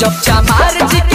चुपचाप मार जी